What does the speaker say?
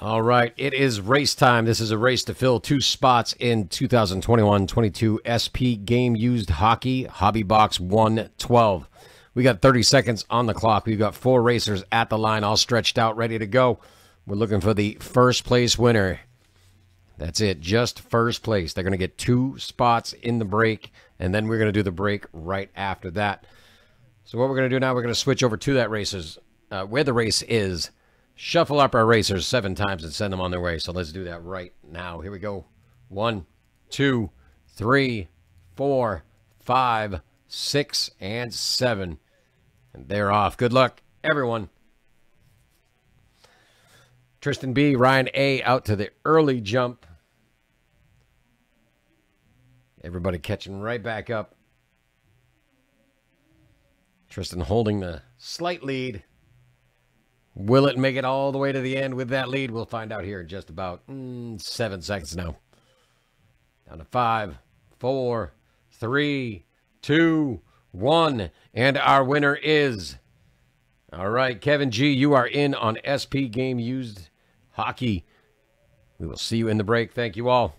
All right, it is race time. This is a race to fill two spots in 2021-22 SP Game Used Hockey Hobby Box 112. We got 30 seconds on the clock. We've got four racers at the line, all stretched out, ready to go. We're looking for the first place winner. That's it, just first place. They're going to get two spots in the break, and then we're going to do the break right after that. So what we're going to do now, we're going to switch over to that racers, uh, where the race is shuffle up our racers seven times and send them on their way. So let's do that right now. Here we go. One, two, three, four, five, six, and seven. And they're off. Good luck, everyone. Tristan B, Ryan A out to the early jump. Everybody catching right back up. Tristan holding the slight lead. Will it make it all the way to the end with that lead? We'll find out here in just about mm, seven seconds now. Down to five, four, three, two, one. And our winner is. All right, Kevin G., you are in on SP Game Used Hockey. We will see you in the break. Thank you all.